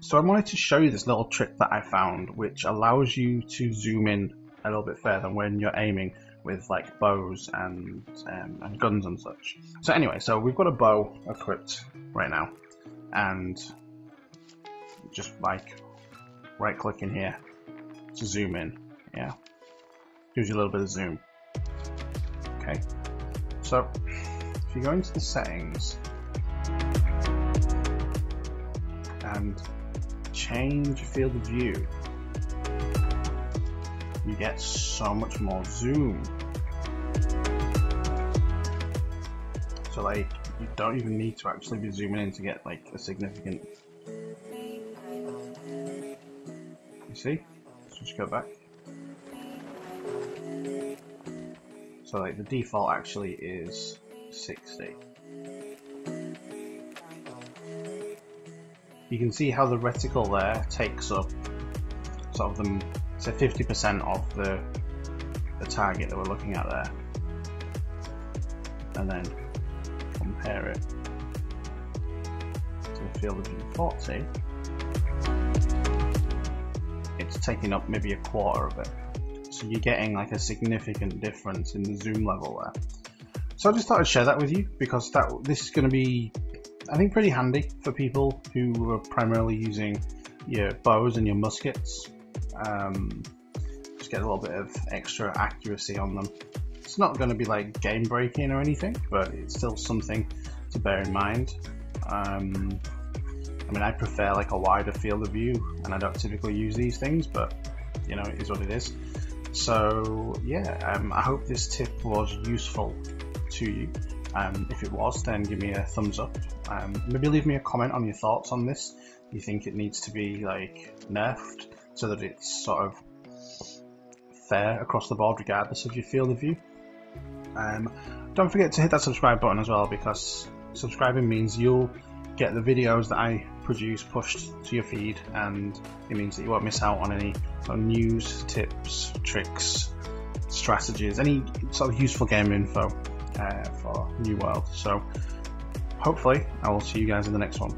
So I wanted to show you this little trick that I found which allows you to zoom in a little bit further when you're aiming with like bows and um, and guns and such. So anyway, so we've got a bow equipped right now and just like right click in here to zoom in. Yeah, gives you a little bit of zoom. Okay, so if you go into the settings and change field of view, you get so much more zoom. So like, you don't even need to actually be zooming in to get like a significant. You see? Let's just go back. So like the default actually is 60. You can see how the reticle there takes up sort of the so 50% of the the target that we're looking at there, and then compare it to the field of view 40. It's taking up maybe a quarter of it, so you're getting like a significant difference in the zoom level there. So I just thought I'd share that with you because that this is going to be, I think, pretty handy for people who are primarily using your bows and your muskets. Um, just get a little bit of extra accuracy on them. It's not going to be like game breaking or anything, but it's still something to bear in mind. Um, I mean, I prefer like a wider field of view, and I don't typically use these things, but you know, it is what it is. So yeah, um, I hope this tip was useful to you. Um, if it was, then give me a thumbs up. Um, maybe leave me a comment on your thoughts on this. You think it needs to be like nerfed so that it's sort of fair across the board, regardless of your field of view? Um, don't forget to hit that subscribe button as well because subscribing means you'll get the videos that I produce pushed to your feed, and it means that you won't miss out on any sort of news, tips, tricks, strategies, any sort of useful game info uh, for New World. So hopefully I will see you guys in the next one.